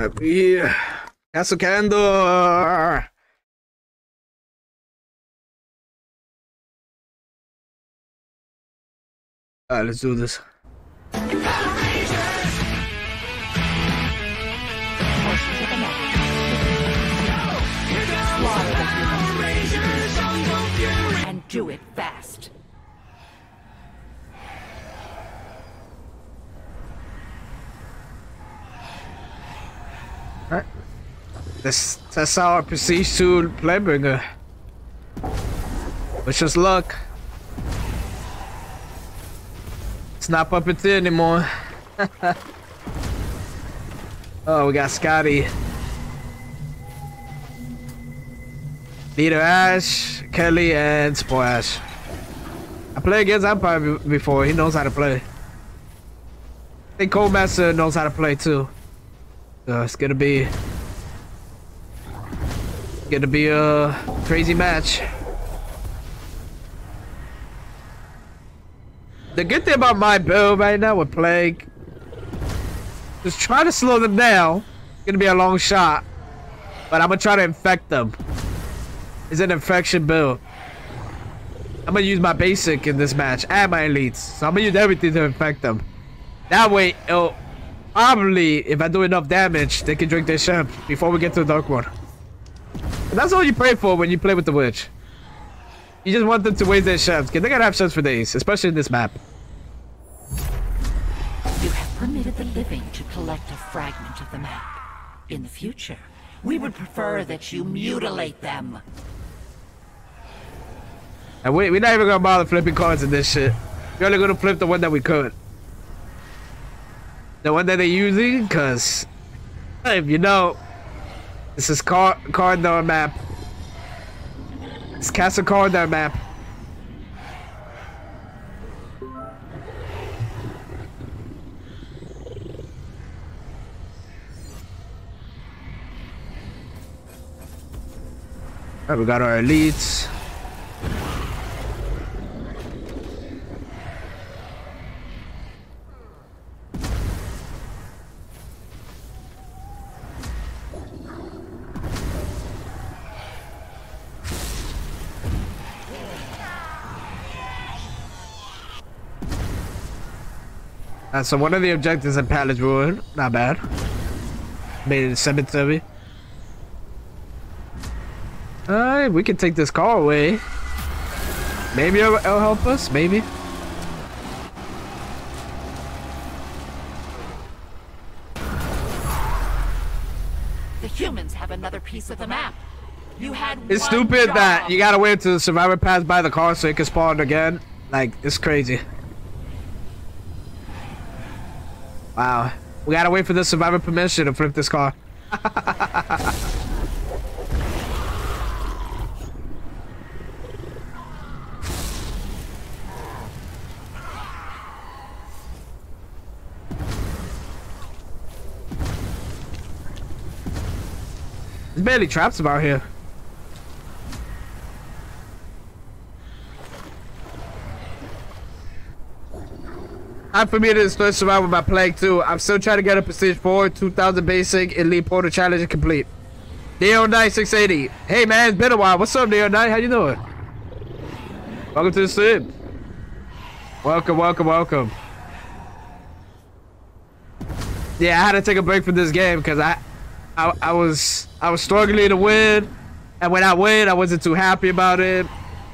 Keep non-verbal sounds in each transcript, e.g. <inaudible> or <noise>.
Yeah. Castle Kandar. Alright, let's do this. This, that's I proceed to Plaguebringer. Wish us luck. It's not puppeteer anymore. <laughs> oh, we got Scotty. Leader Ash, Kelly, and Splash. I played against Empire be- before. He knows how to play. I think Coldmaster knows how to play too. So it's gonna be gonna be a crazy match. The good thing about my build right now with Plague is try to slow them down. It's gonna be a long shot, but I'm gonna try to infect them. It's an infection build. I'm gonna use my basic in this match and my elites, so I'm gonna use everything to infect them. That way, it'll Probably, if I do enough damage, they can drink their champ before we get to the Dark One. That's all you pray for when you play with the Witch. You just want them to waste their champs, because they're gonna have champs for days, especially in this map. You have permitted the living to collect a fragment of the map. In the future, we would prefer that you mutilate them. And we, we're not even gonna bother flipping cards in this shit. We're only gonna flip the one that we could. The one that they're using, because if you know, this is car Cardinal map. It's Castle Cardinal map. Alright, we got our elites. Uh, so one of the objectives in Palace Ruin, not bad. Made it a cemetery. Alright, we can take this car away. Maybe it'll, it'll help us, maybe. The humans have another piece of the map. You had It's stupid job. that you gotta wait until the survivor pass by the car so it can spawn again. Like, it's crazy. Wow. We gotta wait for the survivor permission to flip this car. <laughs> There's barely traps about here. I'm familiar with Third Survival by Plague 2. I'm still trying to get a to stage 4, 2000 basic, Elite Portal Challenge complete. Neo 9680. Hey man, it's been a while. What's up, Neo 9? How you doing? Welcome to the stream. Welcome, welcome, welcome. Yeah, I had to take a break from this game because I, I, I was, I was struggling to win, and when I win, I wasn't too happy about it.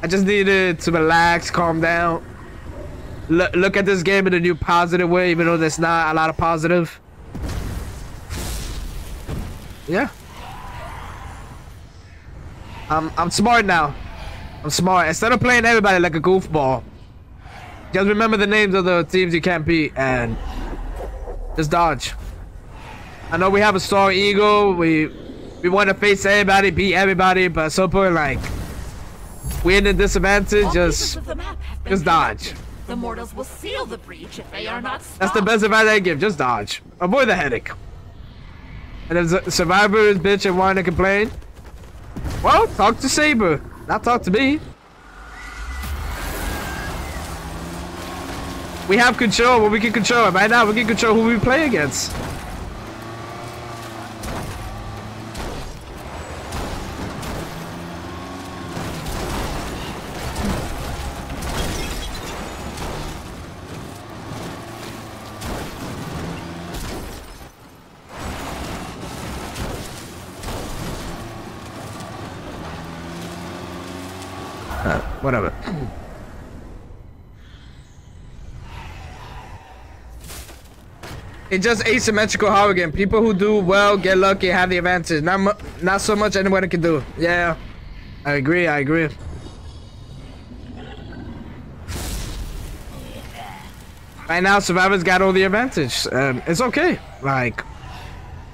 I just needed to relax, calm down look, look at this game in a new positive way, even though there's not a lot of positive. Yeah. I'm I'm smart now. I'm smart. Instead of playing everybody like a goofball, just remember the names of the teams you can't beat and just dodge. I know we have a strong ego. We we want to face everybody, beat everybody, but at some point, like, we're in a disadvantage. All Just pieces of the map have been just dodge. The mortals will seal the breach if they are not That's the best advice I give. Just dodge. Avoid the headache. And if survivor is bitch and whine and complain, well, talk to Saber. Not talk to me. We have control, we can control. Right now, we can control who we play against. Whatever. It's just asymmetrical how again. People who do well get lucky, have the advantage. Not not so much anyone can do. Yeah, I agree. I agree. Right now, survivors got all the advantage. Um, it's okay. Like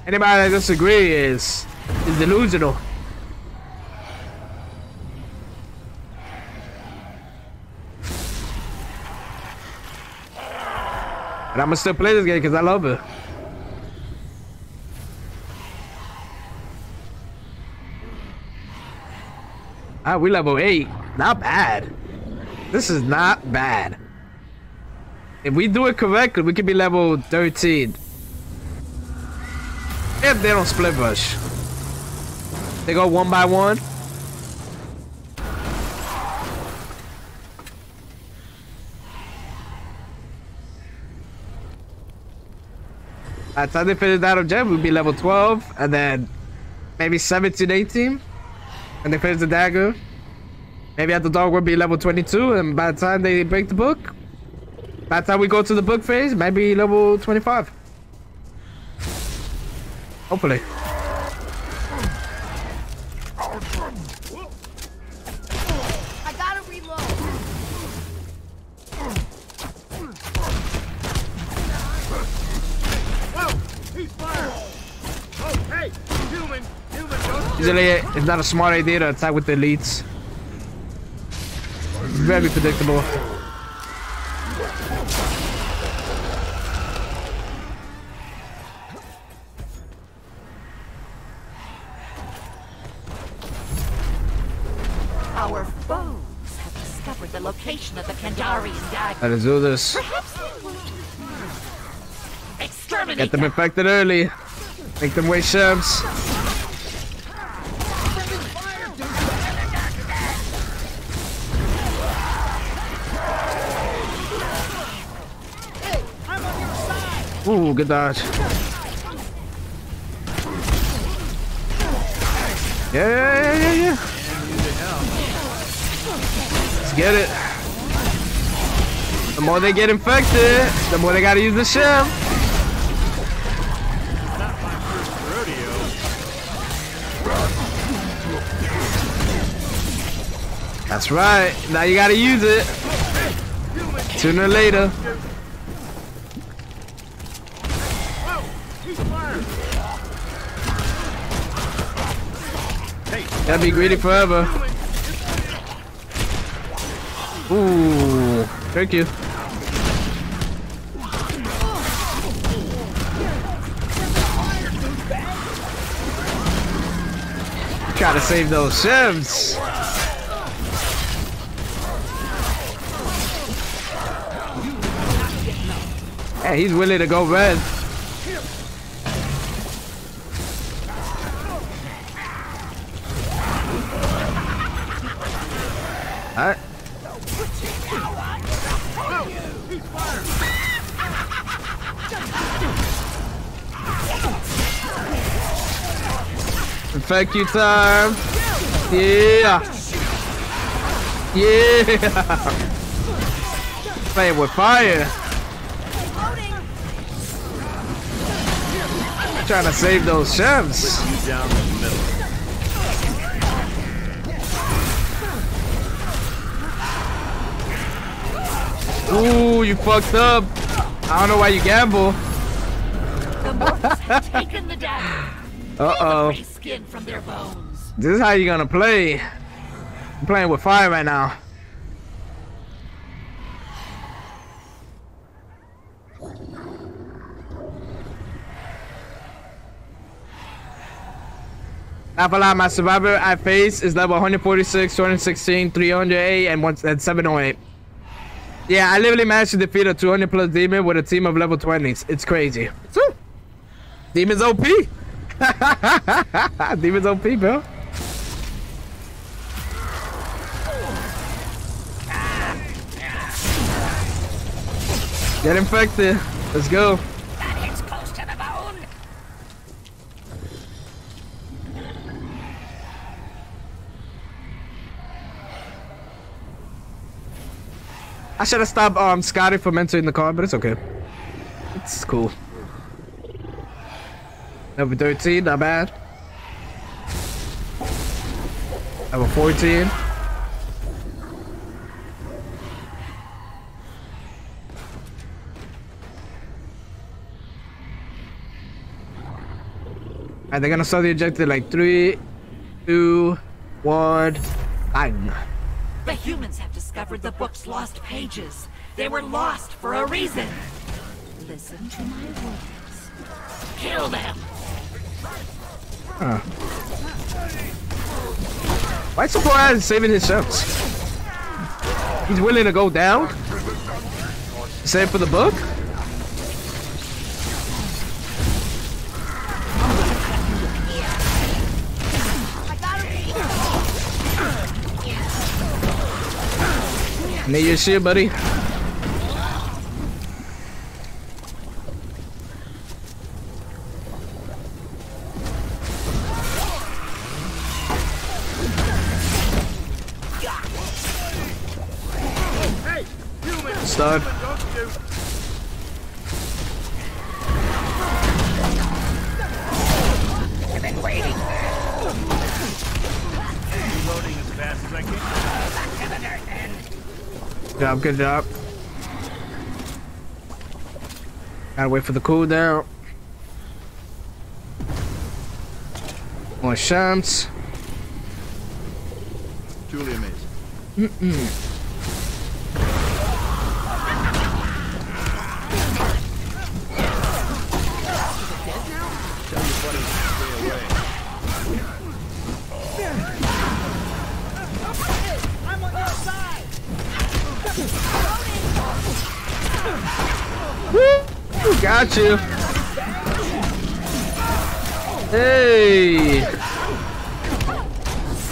anybody that disagree is is delusional. And I'm gonna still play this game because I love it. Ah, we level 8. Not bad. This is not bad. If we do it correctly, we could be level 13. If they don't split bush. They go one by one. By the time they finish that objective, we'll be level 12, and then maybe 17, 18. And they finish the dagger. Maybe at the dog will be level 22, and by the time they break the book, by the time we go to the book phase, maybe level 25. Hopefully. Usually, it's not a smart idea to attack with the elites. Very predictable. Our foes have discovered the location of the Kandarian dagger. Let's do this. Perhaps they will exterminate Get them infected early. Make them waste shivs. Ooh, good dodge. Yeah, yeah, yeah, yeah, yeah. Let's get it. The more they get infected, the more they gotta use the shiv. That's right. Now you gotta use it. Sooner or later. Gotta be greedy forever. Ooh, thank you. Gotta save those shivs. Hey, he's willing to go red. Alright. You, time. Yeah. Yeah. Playing with fire. Trying to save those chefs. Ooh, you fucked up. I don't know why you gamble. The mortals have taken the dagger. Uh oh. Free skin from their bones. This is how you gonna play. I'm playing with fire right now. Lie, my survivor I face is level 146, 216, 308, and, one, and 708. Yeah, I literally managed to defeat a 200 plus demon with a team of level 20s. It's crazy. Demon's OP! <laughs> Demon's OP, bro. Get infected. Let's go. That hits close to the bone. I should have stopped um Scotty from entering the car, but it's okay. It's cool. Number 13, not bad. Number 14. And they're gonna start the ejector like three, two, one, bang. The humans have discovered the book's lost pages. They were lost for a reason. Listen to my words. Kill them. Why so far as saving his shivs? He's willing to go down? Save for the book? Need your shit, buddy. Good job. Gotta wait for the cooldown. More shams. Truly amazing. Tell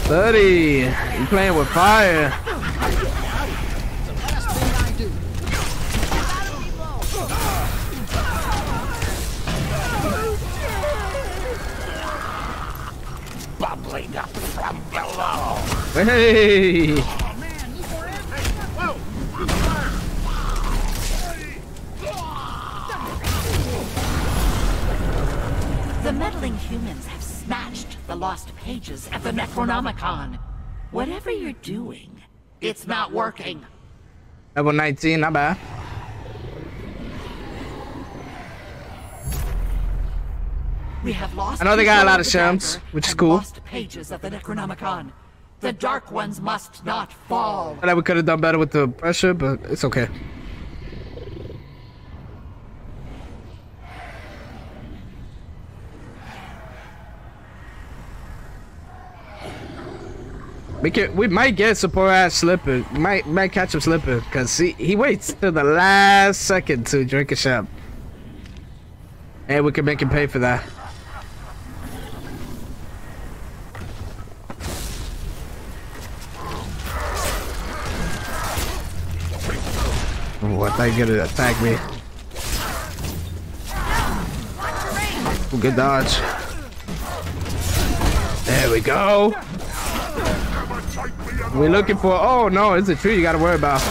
Buddy, you playing with fire. Bubbling up from below. Hey. Lost pages of the Necronomicon. Whatever you're doing, it's not working. Level 19, not bad. We have lost. I know they got a lot of shams, which is cool. Lost pages of the Necronomicon. The Dark Ones must not fall. I thought we could have done better with the pressure, but it's okay. We can, we might get support ass slipper. Might might catch him slipping because he he waits till the last second to drink a shot. And we can make him pay for that. I thought you gonna attack me. Good dodge. There we go. We're looking for. Oh no, it's a tree you gotta worry about.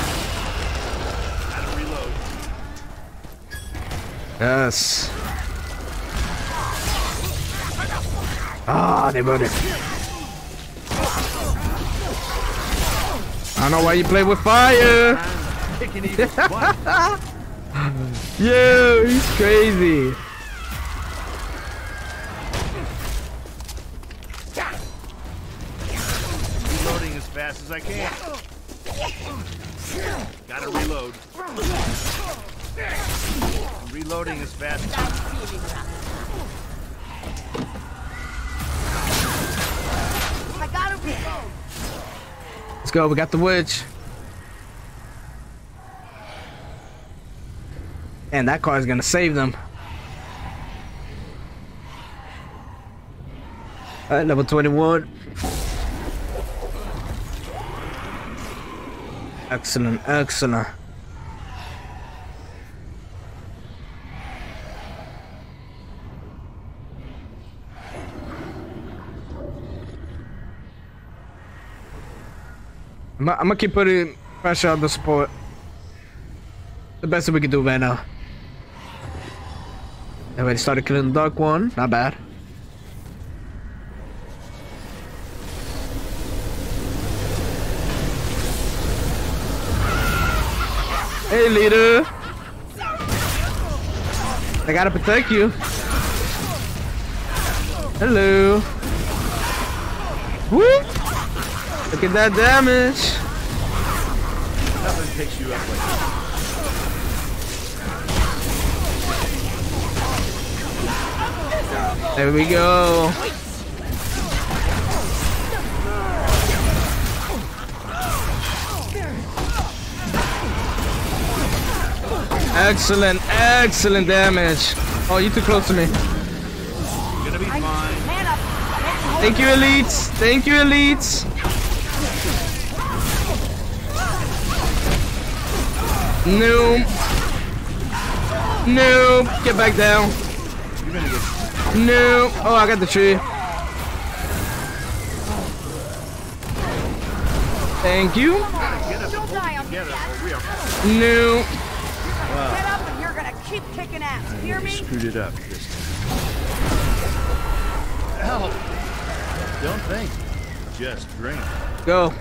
Yes. Ah, they burned it. I don't know why you play with fire. <laughs> Evil he's crazy. Fast as I can. Gotta reload. I'm reloading as fast as I I gotta reload. Let's go. We got the witch. And that car is gonna save them. Alright, level 21. Excellent, excellent. I'm, I'm gonna keep putting pressure on the support. The best that we can do right now. Everybody started killing the dark one. Not bad. Hey, leader. I gotta protect you. Hello. Woo! Look at that damage. Nothing picks you up like that. There we go. Excellent, excellent damage. Oh, you too close to me. You're gonna be fine. Man up. Man, Thank you, elites. Thank you, elites. Nope. Nope. Get back down. You're gonna get Nope. Oh, I got the tree. Thank you. get Hear me? screwed it up this time. Help! Don't think. Just drink. Go.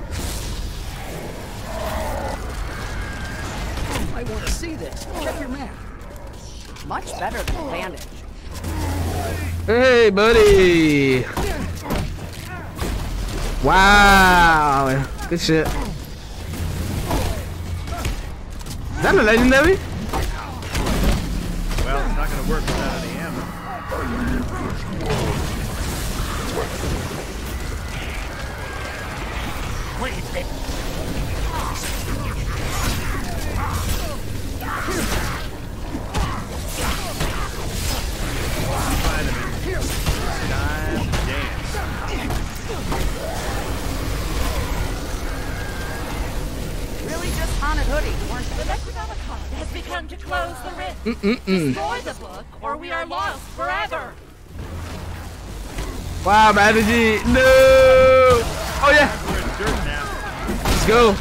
I want to see this. Check your map. Much better than a bandage. Hey, buddy. Wow. Good shit. Is that a legendary? Not gonna work without any to close the rift. Destroy the book, or we are lost forever. Wow, Mandy. No. Oh, yeah. We're in dirt now. Let's go.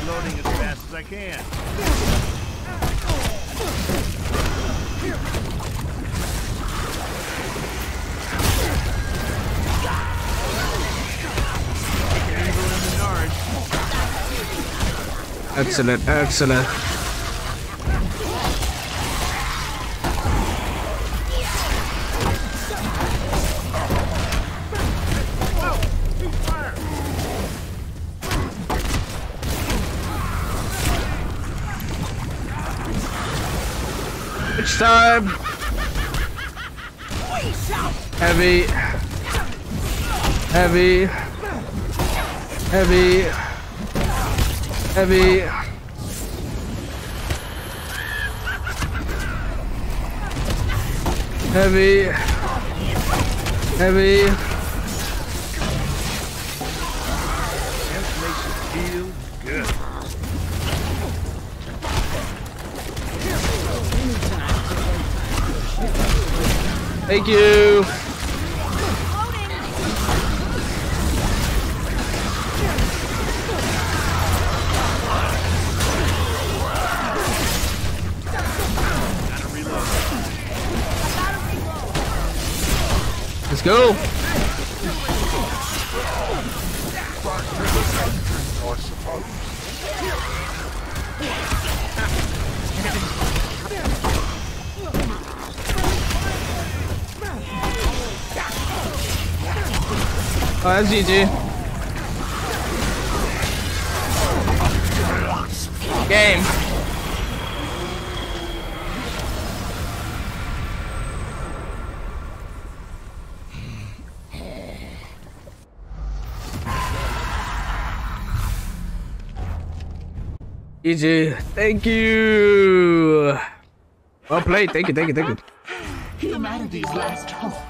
Reloading as fast as I can. Evil in the Nard. Excellent, excellent. Heavy. Heavy. Heavy. Heavy. Heavy. Heavy. Thank you. Go. Oh, that's GG. Game. GG. Thank you. Well played. Thank you. Thank you. Thank you. Humanity's last hope.